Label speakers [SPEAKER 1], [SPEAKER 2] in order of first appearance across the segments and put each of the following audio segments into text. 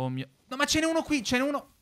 [SPEAKER 1] Oh mio... No, ma ce n'è uno qui, ce n'è uno...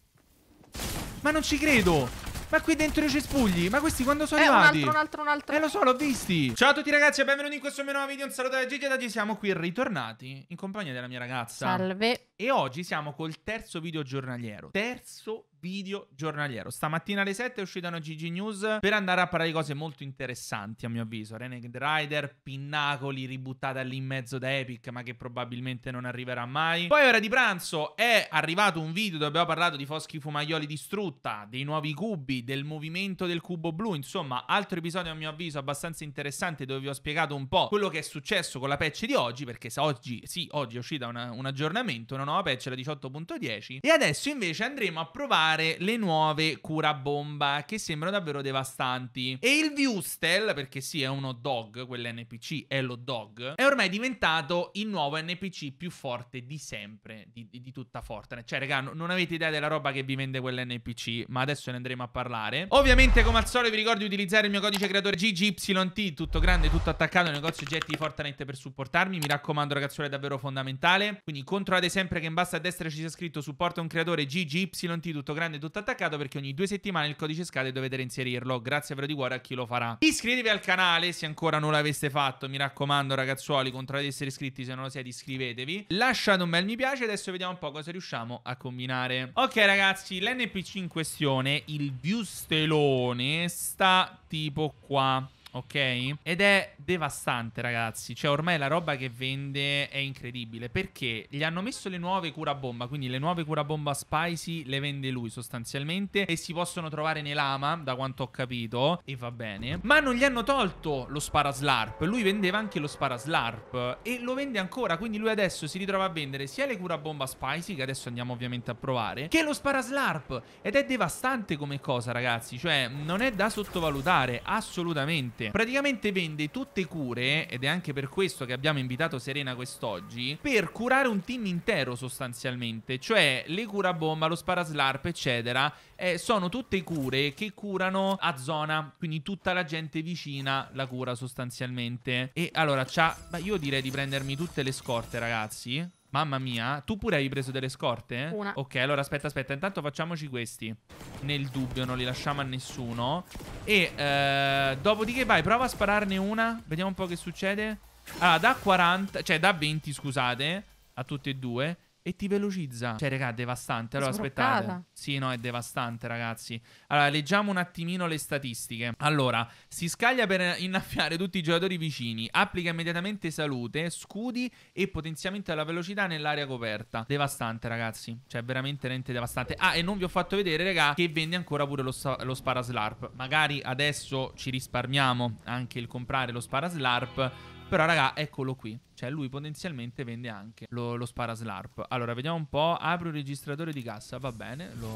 [SPEAKER 1] Ma non ci credo! Ma qui dentro i cespugli, ma questi quando sono
[SPEAKER 2] eh,
[SPEAKER 1] arrivati?
[SPEAKER 2] un altro, un altro, un altro.
[SPEAKER 1] Eh, lo so, l'ho visti. Ciao a tutti ragazzi e benvenuti in questo mio nuovo video. Un saluto da Gigi e da Gigi. Siamo qui ritornati in compagnia della mia ragazza.
[SPEAKER 2] Salve.
[SPEAKER 1] E oggi siamo col terzo video giornaliero. Terzo video giornaliero. Stamattina alle 7 è uscita una GG News per andare a parlare di cose molto interessanti, a mio avviso. Renegade Rider, Pinnacoli, ributtata lì in mezzo da Epic, ma che probabilmente non arriverà mai. Poi, ora di pranzo, è arrivato un video dove abbiamo parlato di Foschi Fumaioli distrutta, dei nuovi cubi, del movimento del cubo blu. Insomma, altro episodio, a mio avviso, abbastanza interessante dove vi ho spiegato un po' quello che è successo con la patch di oggi, perché se oggi, sì, oggi è uscita una, un aggiornamento, una nuova patch, la 18.10. E adesso invece andremo a provare le nuove cura bomba che sembrano davvero devastanti. E il Viewstel, perché sì, è uno dog, quell'NPC è lo dog, è ormai diventato il nuovo NPC più forte di sempre, di, di, di tutta Fortnite. Cioè, raga, no, non avete idea della roba che vi vende quell'NPC, ma adesso ne andremo a parlare. Ovviamente, come al solito, vi ricordo di utilizzare il mio codice creatore GGYT, tutto grande, tutto attaccato, negozio oggetti di Fortnite per supportarmi. Mi raccomando, ragazzi, è davvero fondamentale. Quindi controllate sempre che in basso a destra ci sia scritto supporta un creatore GGYT, tutto grande, tutto attaccato, perché ogni due settimane il codice scade e dovete reinserirlo. Grazie vero di cuore a chi lo farà. Iscrivetevi al canale se ancora non l'aveste fatto. Mi raccomando, ragazzuoli, controllate di essere iscritti. Se non lo siete, iscrivetevi. Lasciate un bel mi piace. Adesso vediamo un po' cosa riusciamo a combinare. Ok, ragazzi, l'NPC in questione, il Viustelone, sta tipo qua ok? Ed è devastante, ragazzi. Cioè, ormai la roba che vende è incredibile. Perché gli hanno messo le nuove cura bomba. Quindi le nuove cura bomba spicy le vende lui sostanzialmente. E si possono trovare nei lama, da quanto ho capito. E va bene. Ma non gli hanno tolto lo sparaslarp. Lui vendeva anche lo sparaslarp. E lo vende ancora. Quindi lui adesso si ritrova a vendere sia le cura bomba spicy, che adesso andiamo ovviamente a provare, che lo sparaslarp. Ed è devastante come cosa, ragazzi. Cioè, non è da sottovalutare. Assolutamente. Praticamente vende tutte cure, ed è anche per questo che abbiamo invitato Serena quest'oggi, per curare un team intero sostanzialmente. Cioè le cura bomba, lo sparaslarp, eccetera, eh, sono tutte cure che curano a zona, quindi tutta la gente vicina la cura sostanzialmente. E allora, c'ha... io direi di prendermi tutte le scorte, ragazzi. Mamma mia, tu pure hai preso delle scorte?
[SPEAKER 2] Una.
[SPEAKER 1] Ok, allora aspetta, aspetta. Intanto facciamoci questi. Nel dubbio, non li lasciamo a nessuno. E eh, dopodiché vai, prova a spararne una. Vediamo un po' che succede. Allora, da 40, cioè da 20, scusate, a tutti e due. E ti velocizza. Cioè, raga, devastante. Allora,
[SPEAKER 2] Sbroccata.
[SPEAKER 1] aspettate. Sì, no, è devastante, ragazzi. Allora, leggiamo un attimino le statistiche. Allora, si scaglia per innaffiare tutti i giocatori vicini. Applica immediatamente salute, scudi e potenziamento della velocità nell'area coperta. Devastante, ragazzi. Cioè, veramente, veramente devastante. Ah, e non vi ho fatto vedere, raga, che vende ancora pure lo, lo sparaslarp. Magari adesso ci risparmiamo anche il comprare lo sparaslarp. Però, raga, eccolo qui. Cioè, lui potenzialmente vende anche lo, lo sparaslarp. Allora, vediamo un po'. Apro il registratore di cassa. Va bene. Lo...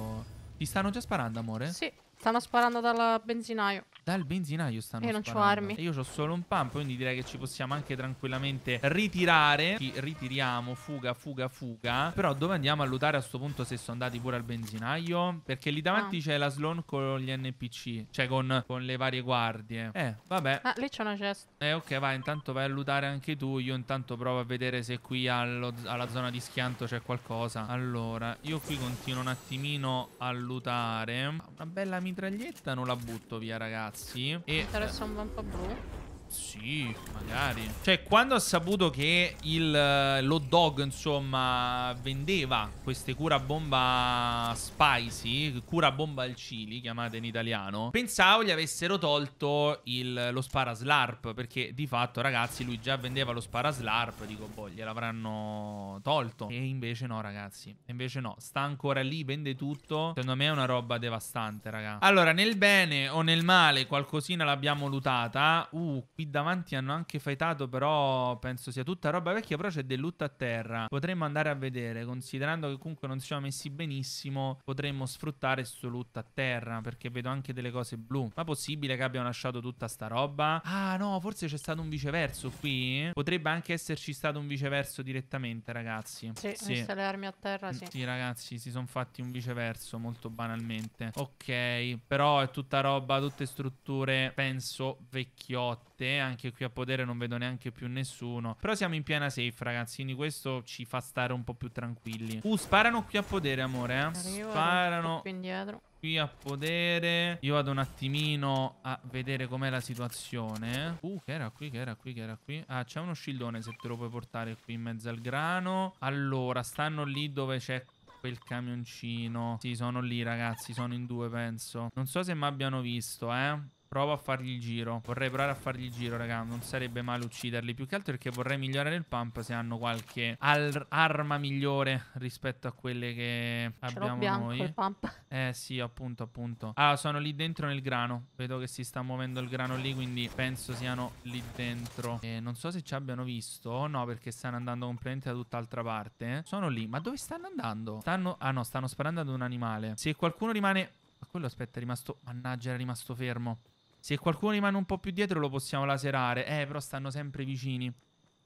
[SPEAKER 1] Ti stanno già sparando, amore?
[SPEAKER 2] Sì, stanno sparando dal benzinaio.
[SPEAKER 1] Dal benzinaio stanno
[SPEAKER 2] Io non c'ho
[SPEAKER 1] sparando.
[SPEAKER 2] armi.
[SPEAKER 1] E io ho solo un pump, quindi direi che ci possiamo anche tranquillamente ritirare. Ci ritiriamo, fuga, fuga, fuga. Però dove andiamo a lootare a sto punto se sono andati pure al benzinaio? Perché lì davanti
[SPEAKER 2] Ah.
[SPEAKER 1] c'è la Sloan con gli NPC, cioè con, con le varie guardie. Eh, vabbè.
[SPEAKER 2] Ah, lì c'è una cesta.
[SPEAKER 1] Eh, ok, vai, intanto vai a lootare anche tu. Io intanto provo a vedere se qui allo- alla zona di schianto c'è qualcosa. Allora, io qui continuo un attimino a lootare. Una bella mitraglietta non la butto via, ragazzi. E
[SPEAKER 2] Mi interessa un po' blu.
[SPEAKER 1] Sì, magari. Cioè, quando ho saputo che il, eh, lo dog, insomma, vendeva queste cura bomba spicy, cura bomba al chili, chiamate in italiano, pensavo gli avessero tolto il, lo sparaslarp, perché di fatto, ragazzi, lui già vendeva lo sparaslarp, dico, boh, gliel'avranno tolto. E invece no, ragazzi. Invece no, sta ancora lì, vende tutto. Secondo me è una roba devastante, raga. Allora, nel bene o nel male, qualcosina l'abbiamo lootata. Uh, qui davanti hanno anche fightato, però penso sia tutta roba vecchia, però c'è del loot a terra. Potremmo andare a vedere, considerando che comunque non siamo messi benissimo, potremmo sfruttare sto loot a terra, perché vedo anche delle cose blu. Ma possibile che abbiano lasciato tutta sta roba? Ah, no, forse c'è stato un viceverso qui. Potrebbe anche esserci stato un viceverso direttamente, ragazzi.
[SPEAKER 2] Sì, viste le armi a terra, sì.
[SPEAKER 1] Mm, Sì, ragazzi, si sono fatti un viceverso, molto banalmente. Ok, però è tutta roba, tutte strutture, penso, vecchiotte. Parte. Anche qui a podere non vedo neanche più nessuno. Però siamo in piena safe, ragazzi. Quindi questo ci fa stare un po' più tranquilli. Uh, sparano qui a podere, amore. Eh?
[SPEAKER 2] Arrivo,
[SPEAKER 1] Sparano
[SPEAKER 2] qui indietro.
[SPEAKER 1] qui a podere. Io vado un attimino a vedere com'è la situazione. Uh, che era qui, che era qui, che era qui. Ah, c'è uno scildone se te lo puoi portare qui in mezzo al grano. Allora, stanno lì dove c'è quel camioncino. Sì, sono lì, ragazzi. Sono in due, penso. Non so se mi abbiano visto, eh. Provo a fargli il giro. Vorrei provare a fargli il giro, raga. Non sarebbe male ucciderli. Più che altro perché vorrei migliorare il pump se hanno qualche al- arma migliore rispetto a quelle che
[SPEAKER 2] Ce
[SPEAKER 1] abbiamo
[SPEAKER 2] bianco
[SPEAKER 1] noi.
[SPEAKER 2] il pump.
[SPEAKER 1] Eh sì, appunto, appunto. Ah, sono lì dentro nel grano. Vedo che si sta muovendo il grano lì, quindi penso siano lì dentro. E non so se ci abbiano visto. No, perché stanno andando completamente da tutt'altra parte. Sono lì. Ma dove stanno andando? Stanno... Ah no, stanno sparando ad un animale. Se qualcuno rimane... Ma quello aspetta, è rimasto... Mannaggia, era rimasto fermo. Se qualcuno rimane un po' più dietro lo possiamo laserare. Eh, però stanno sempre vicini.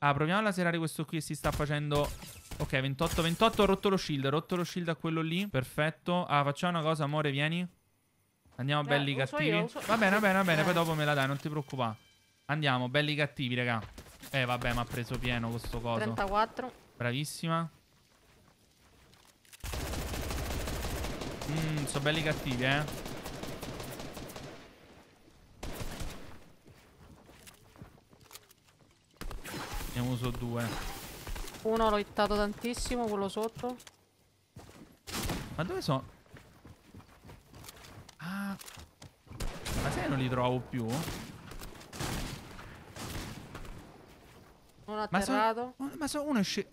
[SPEAKER 1] Ah, proviamo a laserare questo qui che si sta facendo... Ok, 28-28, ho rotto lo shield, ho rotto lo shield a quello lì. Perfetto. Ah, facciamo una cosa, amore, vieni. Andiamo
[SPEAKER 2] Eh,
[SPEAKER 1] belli cattivi.
[SPEAKER 2] io, so-
[SPEAKER 1] Va bene, va bene, va bene,
[SPEAKER 2] Eh.
[SPEAKER 1] poi dopo me la dai, non ti preoccupare. Andiamo, belli cattivi, raga. Eh, vabbè, mi ha preso pieno questo coso.
[SPEAKER 2] 34.
[SPEAKER 1] Bravissima. Mmm, sono belli cattivi, eh. Uso due.
[SPEAKER 2] Uno l'ho hittato tantissimo, quello sotto.
[SPEAKER 1] Ma dove sono? Ah. Ma se non li trovo più?
[SPEAKER 2] Uno
[SPEAKER 1] Ma sono...
[SPEAKER 2] atterrato.
[SPEAKER 1] Ma so uno esce...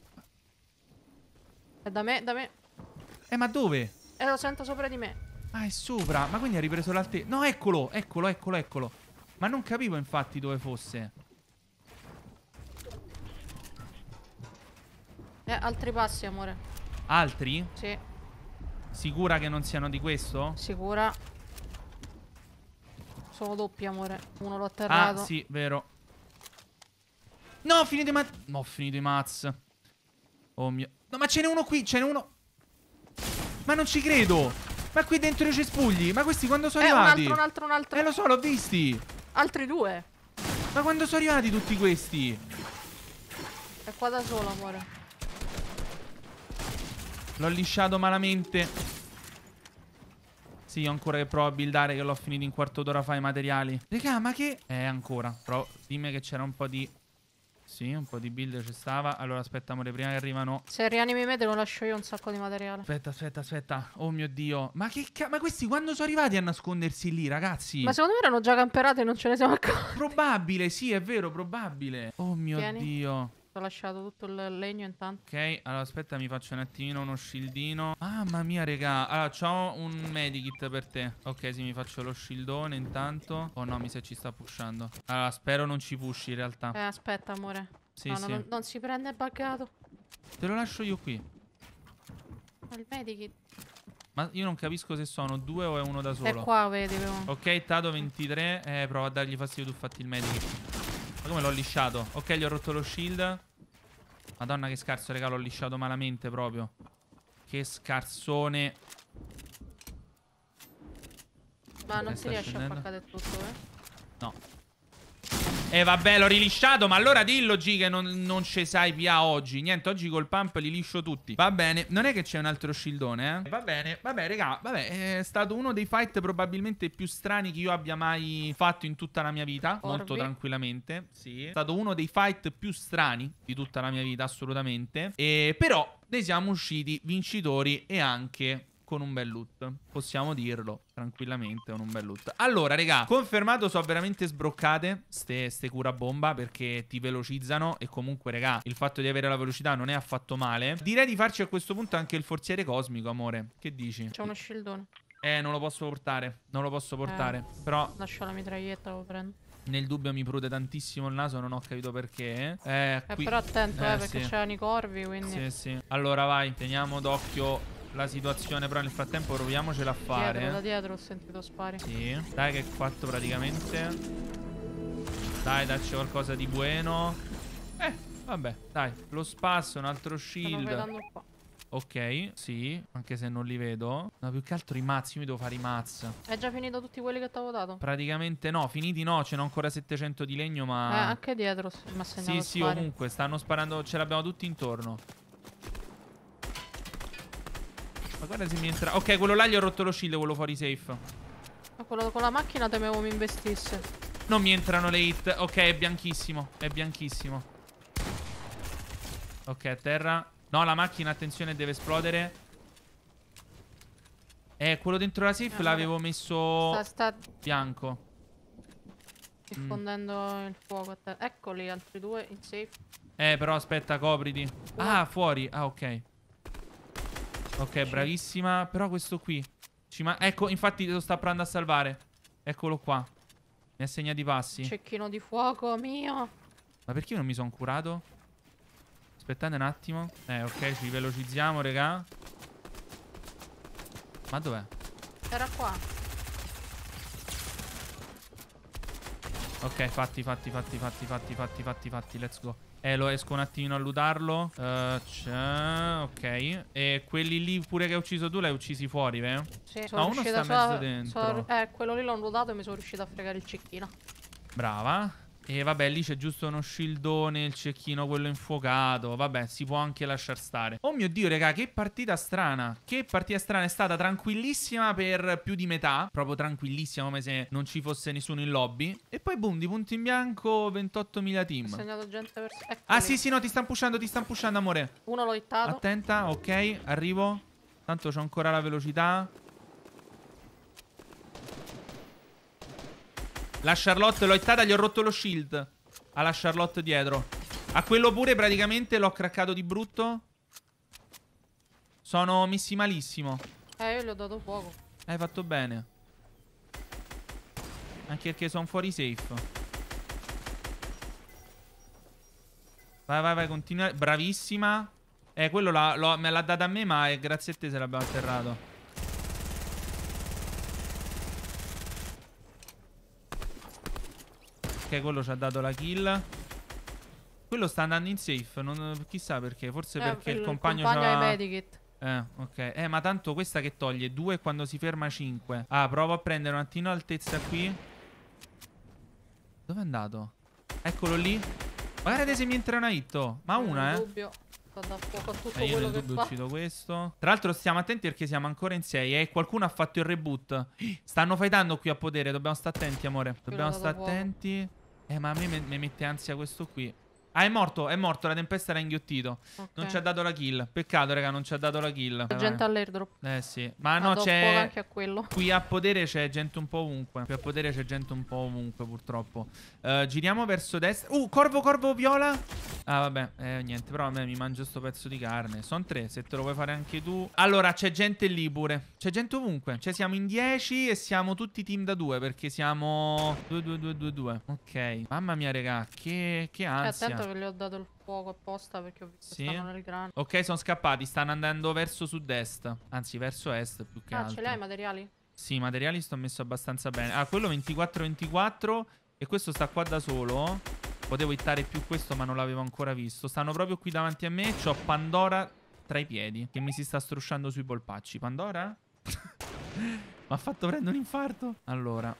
[SPEAKER 2] È da me, da me.
[SPEAKER 1] Eh, ma dove?
[SPEAKER 2] E lo sento sopra di me.
[SPEAKER 1] Ah, è sopra. Ma quindi ha ripreso l'altezza. No, eccolo, eccolo, eccolo, eccolo. Ma non capivo infatti dove fosse.
[SPEAKER 2] Eh, altri passi, amore.
[SPEAKER 1] Altri?
[SPEAKER 2] Sì,
[SPEAKER 1] Sicura che non siano di questo?
[SPEAKER 2] sicura. Sono doppi, amore. Uno l'ho
[SPEAKER 1] Ah,
[SPEAKER 2] atterrato.
[SPEAKER 1] sì, vero. No, ho finito i mazz. No, ho finito i mazz. Oh mio. No, ma ce n'è uno qui, ce n'è uno. Ma non ci credo. Ma qui dentro i cespugli. Ma questi quando sono
[SPEAKER 2] Eh, un
[SPEAKER 1] arrivati?
[SPEAKER 2] altro, un altro, un altro.
[SPEAKER 1] Eh, lo so, l'ho visti.
[SPEAKER 2] Altri due.
[SPEAKER 1] Ma quando sono arrivati tutti questi?
[SPEAKER 2] È qua da solo, amore.
[SPEAKER 1] L'ho lisciato malamente. Sì, ho ancora che provo a buildare che l'ho finito in quarto d'ora fa i materiali. Raga, ma che... Eh, ancora. Però dimmi che c'era un po' di... Sì, un po' di build ci stava. Allora, aspetta, amore, prima che arrivano...
[SPEAKER 2] Se rianimi me te lo lascio io un sacco di materiale.
[SPEAKER 1] Aspetta, aspetta, aspetta. Oh mio Dio. Ma che ca... Ma questi quando sono arrivati a nascondersi lì, ragazzi?
[SPEAKER 2] Ma secondo me erano già camperati e non ce ne siamo accorti.
[SPEAKER 1] Probabile, sì, è vero, probabile. Oh mio
[SPEAKER 2] Tieni.
[SPEAKER 1] Dio.
[SPEAKER 2] Ho lasciato tutto il legno intanto.
[SPEAKER 1] Ok, allora aspetta, mi faccio un attimino uno shieldino. Mamma mia, regà. Allora, c'ho un medikit per te. Ok, sì, mi faccio lo shieldone intanto. Oh no, mi sa ci sta pushando. Allora, spero non ci pushi in realtà.
[SPEAKER 2] Eh, aspetta, amore.
[SPEAKER 1] sì,
[SPEAKER 2] no,
[SPEAKER 1] sì.
[SPEAKER 2] no, non, non si prende è buggato.
[SPEAKER 1] Te lo lascio io qui.
[SPEAKER 2] Ma il medikit
[SPEAKER 1] Ma io non capisco se sono due o è uno da solo.
[SPEAKER 2] è qua, vedi.
[SPEAKER 1] Ok, Tado 23. Eh, prova a dargli fastidio tu fatti il medikit. Ma come l'ho lisciato? Ok, gli ho rotto lo shield. Madonna che scarso, raga, l'ho lisciato malamente proprio. Che scarsone.
[SPEAKER 2] Ma non si riesce
[SPEAKER 1] scendendo.
[SPEAKER 2] a paccare tutto, eh.
[SPEAKER 1] No. Eh vabbè, l'ho rilisciato, ma allora dillo G che non, non ci sai via oggi. Niente, oggi col pump li liscio tutti. Va bene, non è che c'è un altro shieldone, eh. Va bene, vabbè, raga, vabbè, è stato uno dei fight probabilmente più strani che io abbia mai fatto in tutta la mia vita. Molto
[SPEAKER 2] Orbi.
[SPEAKER 1] tranquillamente, sì. È stato uno dei fight più strani di tutta la mia vita, assolutamente. E però ne siamo usciti vincitori e anche con un bel loot. Possiamo dirlo tranquillamente con un bel loot. Allora, raga, confermato so veramente sbroccate ste, ste cura bomba perché ti velocizzano e comunque, raga, il fatto di avere la velocità non è affatto male. Direi di farci a questo punto anche il forziere cosmico, amore. Che dici?
[SPEAKER 2] C'è uno shieldone.
[SPEAKER 1] Eh, non lo posso portare. Non lo posso portare.
[SPEAKER 2] Eh.
[SPEAKER 1] Però
[SPEAKER 2] Lascio la mitraglietta, lo prendo.
[SPEAKER 1] nel dubbio mi prude tantissimo il naso, non ho capito perché. Eh,
[SPEAKER 2] Eh,
[SPEAKER 1] qui...
[SPEAKER 2] però attento, eh,
[SPEAKER 1] Eh,
[SPEAKER 2] perché
[SPEAKER 1] sì.
[SPEAKER 2] c'erano i corvi, quindi...
[SPEAKER 1] Sì, sì. Allora vai, teniamo d'occhio la situazione, però nel frattempo proviamocela a
[SPEAKER 2] Dietro, da
[SPEAKER 1] fare.
[SPEAKER 2] dietro ho sentito spari.
[SPEAKER 1] Sì. Dai che è fatto praticamente. Dai, dacci qualcosa di buono. Eh, vabbè, dai. Lo spasso, un altro shield.
[SPEAKER 2] qua.
[SPEAKER 1] Ok, sì, anche se non li vedo. No, più che altro i mazzi, io mi devo fare i mazz.
[SPEAKER 2] Hai già finito tutti quelli che ti avevo dato?
[SPEAKER 1] Praticamente no, finiti no, ce n'ho ancora 700 di legno,
[SPEAKER 2] Eh,
[SPEAKER 1] ma...
[SPEAKER 2] anche dietro s- mi ha segnato
[SPEAKER 1] sì, sì,
[SPEAKER 2] spari.
[SPEAKER 1] ovunque, stanno sparando, ce l'abbiamo tutti intorno. Ma guarda se mi entra... Ok, quello là gli ho rotto lo shield, quello fuori safe.
[SPEAKER 2] Ma quello con la macchina temevo mi investisse.
[SPEAKER 1] Non mi entrano le hit. Ok, è bianchissimo, è bianchissimo. Ok, a terra. No, la macchina, attenzione, deve esplodere. Eh, quello dentro la safe
[SPEAKER 2] Eh,
[SPEAKER 1] l'avevo messo
[SPEAKER 2] Sta, sta
[SPEAKER 1] bianco.
[SPEAKER 2] diffondendo il fuoco. Eccoli, altri due in safe.
[SPEAKER 1] Eh, però aspetta, copriti. Ah, fuori. Ah, ok. Ok, bravissima. Però questo qui. Ci ma- ecco, infatti lo sta provando a salvare. Eccolo qua. Mi assegna di passi.
[SPEAKER 2] Cecchino di fuoco mio.
[SPEAKER 1] Ma perché non mi sono curato? Aspettate un attimo. Eh, ok, ci velocizziamo, regà. Ma dov'è?
[SPEAKER 2] Era qua.
[SPEAKER 1] Ok, fatti, fatti, fatti, fatti, fatti, fatti, fatti, fatti, let's go. Eh, lo esco un attimino a lutarlo. Eh, c'è... Ok. E quelli lì pure che hai ucciso tu, li hai uccisi fuori, vero?
[SPEAKER 2] Sì,
[SPEAKER 1] No, uno sta mezzo dentro.
[SPEAKER 2] sono- eh, quello lì l'ho nudato e mi sono riuscito a fregare il cecchino.
[SPEAKER 1] Brava. E vabbè, lì c'è giusto uno shieldone, il cecchino quello infuocato. Vabbè, si può anche lasciar stare. Oh mio Dio, raga, che partita strana. Che partita strana. È stata tranquillissima per più di metà. Proprio tranquillissima, come se non ci fosse nessuno in lobby. E poi, boom, di punto in bianco, 28.000
[SPEAKER 2] Ho
[SPEAKER 1] team.
[SPEAKER 2] segnato gente verso...
[SPEAKER 1] Ah, sì, sì, no, ti stanno pushando, ti stanno pushando, amore.
[SPEAKER 2] Uno l'ho hittato.
[SPEAKER 1] Attenta, ok, arrivo. Tanto c'ho ancora la velocità. La Charlotte l'ho hittata, gli ho rotto lo shield. Alla Charlotte dietro. A quello pure praticamente l'ho craccato di brutto. Sono messi malissimo.
[SPEAKER 2] Eh, io gli ho dato fuoco.
[SPEAKER 1] Hai fatto bene. Anche perché sono fuori safe. Vai, vai, vai, continua. Bravissima. Eh, quello me l'ha data a me, ma è grazie a te se l'abbiamo atterrato. Ok, quello ci ha dato la kill. Quello sta andando in safe. Non, chissà perché. Forse
[SPEAKER 2] Eh,
[SPEAKER 1] perché il,
[SPEAKER 2] il
[SPEAKER 1] compagno,
[SPEAKER 2] compagno ha
[SPEAKER 1] c'ha-
[SPEAKER 2] medikit.
[SPEAKER 1] eh, ok. Eh, ma tanto questa che toglie 2 quando si ferma 5. Ah, provo a prendere un attimo altezza qui. Dove è andato? Eccolo lì. Guardate se mi entra una hit. oh. Ma
[SPEAKER 2] Non
[SPEAKER 1] una, eh.
[SPEAKER 2] dubbio.
[SPEAKER 1] Eh, io nel dubbio uccido questo. Tra l'altro stiamo attenti perché siamo ancora in 6 e qualcuno ha fatto il reboot. Stanno fightando qui a potere, dobbiamo stare attenti, amore. Dobbiamo stare attenti. Eh, ma a me mi mette ansia questo qui. Ah, è morto, è morto, la tempesta era inghiottito.
[SPEAKER 2] Ok.
[SPEAKER 1] Non ci ha dato la kill. Peccato, raga, non ci ha dato la kill.
[SPEAKER 2] C'è gente all'airdrop.
[SPEAKER 1] Eh sì. Ma no, c'è...
[SPEAKER 2] anche a quello.
[SPEAKER 1] Qui a potere c'è gente un po' ovunque. Qui a potere c'è gente un po' ovunque, purtroppo. Eh, giriamo verso destra. Uh, corvo, corvo, viola. Ah, vabbè, eh, niente. Però a me mi mangio sto pezzo di carne. Sono tre, se te lo vuoi fare anche tu. Allora, c'è gente lì pure. C'è gente ovunque. Cioè, siamo in 10 e siamo tutti team da 2. Perché siamo 2-2-2-2-2. Ok. Mamma mia, raga, che, che
[SPEAKER 2] Eh,
[SPEAKER 1] ansia.
[SPEAKER 2] attento che gli ho dato il fuoco apposta perché ho visto
[SPEAKER 1] Sì.
[SPEAKER 2] che stavano nel grano.
[SPEAKER 1] Ok, sono scappati. Stanno andando verso sud-est. Anzi, verso est più che
[SPEAKER 2] Ah,
[SPEAKER 1] altro.
[SPEAKER 2] ce l'hai i materiali?
[SPEAKER 1] Sì, i materiali sto messo abbastanza bene. Ah, quello 24-24 e questo sta qua da solo. Potevo hittare più questo, ma non l'avevo ancora visto. Stanno proprio qui davanti a me. C'ho Pandora tra i piedi che mi si sta strusciando sui polpacci. Pandora? Mi ha fatto prendere un infarto. Allora.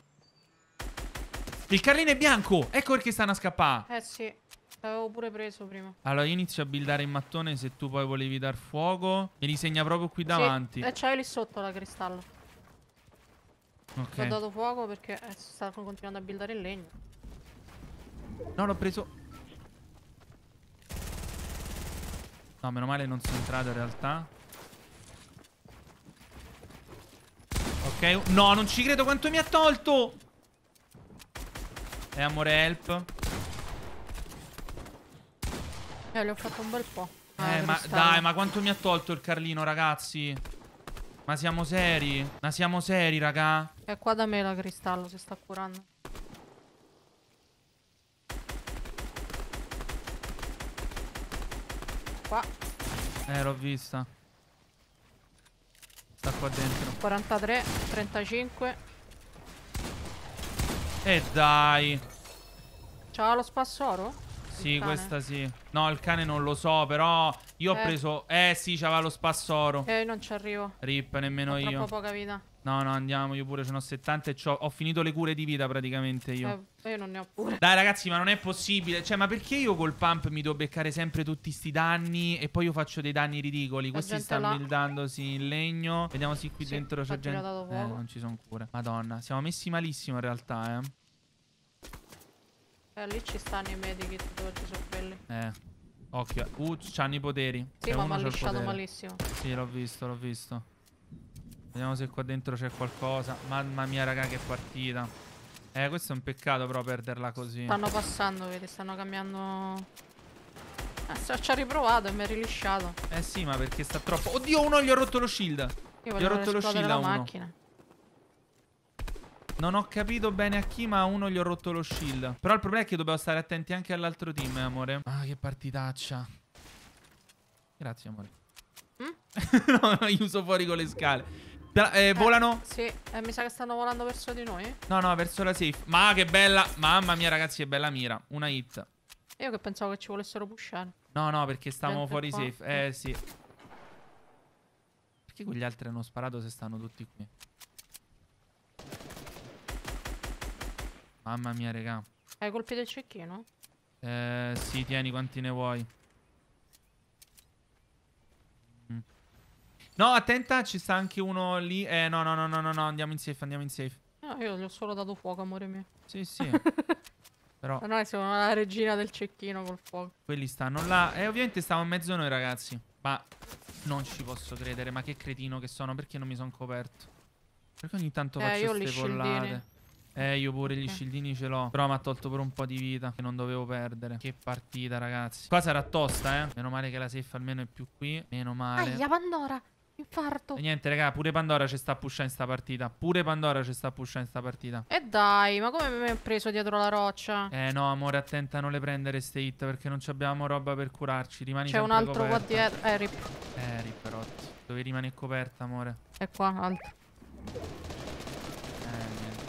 [SPEAKER 1] Il Carlino è bianco! Ecco perché stanno a scappare.
[SPEAKER 2] Eh sì. L'avevo pure preso prima.
[SPEAKER 1] Allora, io inizio a buildare in mattone se tu poi volevi dar fuoco. Me li segna proprio qui davanti.
[SPEAKER 2] Sì. E c'hai lì sotto la cristallo.
[SPEAKER 1] Ok.
[SPEAKER 2] Ho dato fuoco perché eh, sta continuando a buildare il legno.
[SPEAKER 1] No, l'ho preso. No, meno male non sono entrato in realtà. Ok. No, non ci credo quanto mi ha tolto. E amore, help.
[SPEAKER 2] Eh, gli ho fatto un bel po'. Ah,
[SPEAKER 1] Eh, ma
[SPEAKER 2] cristallo.
[SPEAKER 1] dai, ma quanto mi ha tolto il Carlino, ragazzi? Ma siamo seri? Ma siamo seri, raga?
[SPEAKER 2] È qua da me la cristallo, si sta curando. Qua,
[SPEAKER 1] Eh, l'ho vista. Sta qua dentro.
[SPEAKER 2] 43, 35.
[SPEAKER 1] E dai.
[SPEAKER 2] C'ha lo spassoro?
[SPEAKER 1] Sì, questa sì. No, il cane non lo so, però Io ho
[SPEAKER 2] Eh.
[SPEAKER 1] preso... Eh sì, c'aveva lo spassoro.
[SPEAKER 2] Eh, io non ci arrivo.
[SPEAKER 1] Rip, nemmeno
[SPEAKER 2] Ho
[SPEAKER 1] io.
[SPEAKER 2] troppo poca vita.
[SPEAKER 1] No, no, andiamo. Io pure ce n'ho 70 e c'ho- ho finito le cure di vita praticamente io.
[SPEAKER 2] Eh, io non ne ho pure.
[SPEAKER 1] Dai ragazzi, ma non è possibile. Cioè, ma perché io col pump mi devo beccare sempre tutti sti danni e poi io faccio dei danni ridicoli? Questi
[SPEAKER 2] gente
[SPEAKER 1] stanno
[SPEAKER 2] là.
[SPEAKER 1] buildandosi in legno. Vediamo se qui
[SPEAKER 2] Sì,
[SPEAKER 1] dentro c'è gente. Eh, non ci sono cure. Madonna, siamo messi malissimo in realtà, eh.
[SPEAKER 2] Eh, lì ci stanno i medikit dove ci sono quelli.
[SPEAKER 1] Eh. Occhio. Uh, c'hanno i poteri.
[SPEAKER 2] Sì, ma mi ha lisciato malissimo.
[SPEAKER 1] Sì, l'ho visto, l'ho visto. Vediamo se qua dentro c'è qualcosa. Mamma mia, raga, che partita. Eh, questo è un peccato però perderla così.
[SPEAKER 2] Stanno passando, vedi, stanno cambiando... Eh, ci ha riprovato e mi ha rilisciato.
[SPEAKER 1] Eh sì, ma perché sta troppo... Oddio, uno gli ho rotto lo shield.
[SPEAKER 2] Io
[SPEAKER 1] Gli ho rotto lo shield a uno.
[SPEAKER 2] macchina.
[SPEAKER 1] Non ho capito bene a chi, ma a uno gli ho rotto lo shield. Però il problema è che dobbiamo stare attenti anche all'altro team, eh, amore. Ah, che partitaccia. Grazie, amore.
[SPEAKER 2] Mm?
[SPEAKER 1] no, no, io uso fuori con le scale. Pia- eh, volano?
[SPEAKER 2] Sì, eh, mi sa che stanno volando verso di noi.
[SPEAKER 1] No, no, verso la safe. Ma che bella. Mamma mia, ragazzi, che bella mira. Una hit.
[SPEAKER 2] Io che pensavo che ci volessero pushare.
[SPEAKER 1] No, no, perché stavamo
[SPEAKER 2] Gente
[SPEAKER 1] fuori
[SPEAKER 2] qua.
[SPEAKER 1] safe. Eh, sì. Perché quegli altri hanno sparato se stanno tutti qui? Mamma mia, raga.
[SPEAKER 2] Hai colpito il cecchino?
[SPEAKER 1] Eh, sì, tieni quanti ne vuoi. Mm. No, attenta, ci sta anche uno lì. Eh, no, no, no, no, no, no, andiamo in safe, andiamo in safe.
[SPEAKER 2] No, io gli ho solo dato fuoco, amore mio.
[SPEAKER 1] Sì, sì. Però
[SPEAKER 2] Ma noi siamo la regina del cecchino col fuoco.
[SPEAKER 1] quelli stanno là. E ovviamente stiamo in mezzo noi, ragazzi. Ma non ci posso credere. Ma che cretino che sono. Perché non mi sono coperto? Perché ogni tanto
[SPEAKER 2] Eh,
[SPEAKER 1] faccio
[SPEAKER 2] io ho
[SPEAKER 1] Eh, io pure gli
[SPEAKER 2] Ok.
[SPEAKER 1] scildini ce l'ho. Però mi ha tolto pure un po' di vita. Che non dovevo perdere. Che partita, ragazzi. Qua sarà tosta, eh. Meno male che la safe almeno è più qui. Meno male.
[SPEAKER 2] Aia, Pandora! Infarto!
[SPEAKER 1] E niente, raga, pure Pandora ci sta pushando in sta partita. Pure Pandora ci sta pushando in sta partita.
[SPEAKER 2] E dai, ma come mi hai preso dietro la roccia?
[SPEAKER 1] Eh no, amore, attenta a non le prendere ste hit perché non ci abbiamo roba per curarci. Rimani
[SPEAKER 2] C'è un altro qua
[SPEAKER 1] coperta.
[SPEAKER 2] dietro. Eh, rip.
[SPEAKER 1] Eh, ripperotti. Dove rimane coperta, amore?
[SPEAKER 2] È qua, altro.
[SPEAKER 1] Eh, niente.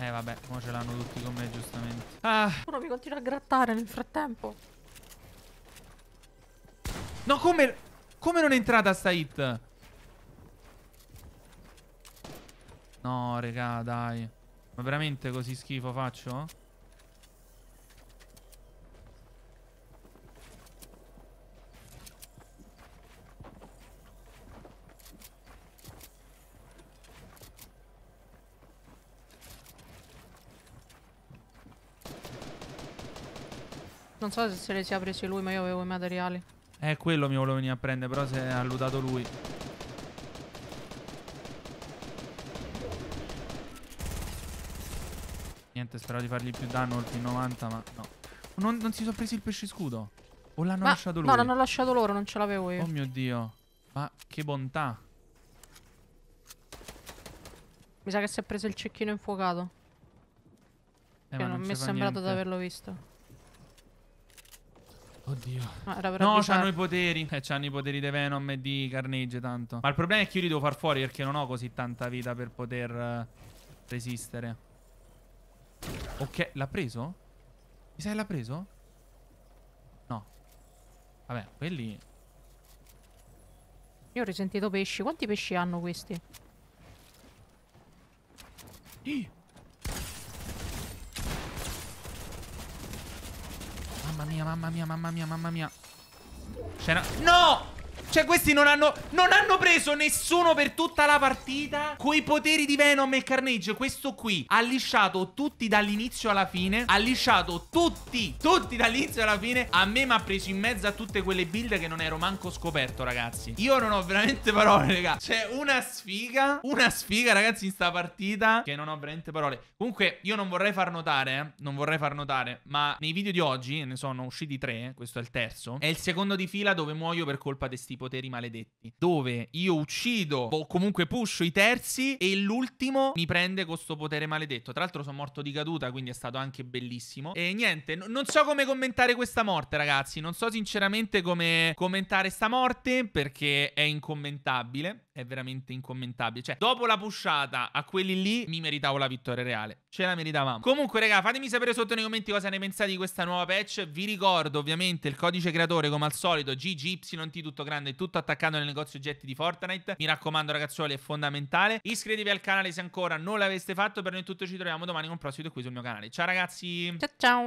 [SPEAKER 1] Eh, vabbè, ora ce l'hanno tutti con me, giustamente. Ah,
[SPEAKER 2] Uno mi continua a grattare nel frattempo.
[SPEAKER 1] no, come... Come non è entrata sta hit? No, regà, dai. Ma veramente così schifo faccio?
[SPEAKER 2] Non so se se li sia presi lui, ma io avevo i materiali.
[SPEAKER 1] Eh, quello mi volevo venire a prendere, però se ha lutato lui. Niente, spero di fargli più danno oltre il 90, ma no. Non, non si sono presi il pesce scudo? O l'hanno lasciato lui?
[SPEAKER 2] no, l'hanno lasciato loro, non ce l'avevo io.
[SPEAKER 1] Oh mio Dio. Ma che bontà.
[SPEAKER 2] Mi sa che si è preso il cecchino infuocato.
[SPEAKER 1] Eh,
[SPEAKER 2] che
[SPEAKER 1] ma
[SPEAKER 2] non mi è sembrato
[SPEAKER 1] niente.
[SPEAKER 2] di averlo visto.
[SPEAKER 1] Oddio. No, c'hanno i poteri. Eh, c'hanno i poteri di Venom e di Carnage, tanto. Ma il problema è che io li devo far fuori perché non ho così tanta vita per poter eh, resistere. Ok, l'ha preso? Mi sa che l'ha preso? No. Vabbè, quelli...
[SPEAKER 2] Io ho risentito pesci. Quanti pesci hanno questi?
[SPEAKER 1] Ih! Mamma mia, mamma mia, mamma mia, mamma mia. C'era... No! Cioè, questi non hanno... Non hanno preso nessuno per tutta la partita coi poteri di Venom e Carnage. Questo qui ha lisciato tutti dall'inizio alla fine. Ha lisciato tutti, tutti dall'inizio alla fine. A me mi ha preso in mezzo a tutte quelle build che non ero manco scoperto, ragazzi. Io non ho veramente parole, raga. C'è una sfiga, una sfiga, ragazzi, in sta partita che non ho veramente parole. Comunque, io non vorrei far notare, eh, non vorrei far notare, ma nei video di oggi, ne sono usciti tre, questo è il terzo, è il secondo di fila dove muoio per colpa di sti poteri maledetti, dove io uccido o comunque pusho i terzi e l'ultimo mi prende questo potere maledetto. Tra l'altro sono morto di caduta, quindi è stato anche bellissimo. E niente, n- non so come commentare questa morte, ragazzi. Non so sinceramente come commentare sta morte perché è incommentabile. È veramente incommentabile. Cioè, dopo la pushata a quelli lì, mi meritavo la vittoria reale. Ce la meritavamo. Comunque, raga, fatemi sapere sotto nei commenti cosa ne pensate di questa nuova patch. Vi ricordo, ovviamente, il codice creatore, come al solito, GGYT, tutto grande, tutto attaccato nel negozio oggetti di Fortnite. Mi raccomando, ragazzuoli, è fondamentale. Iscrivetevi al canale se ancora non l'aveste fatto. Per noi tutto, ci troviamo domani con un prossimo qui sul mio canale. Ciao, ragazzi!
[SPEAKER 2] Ciao ciao!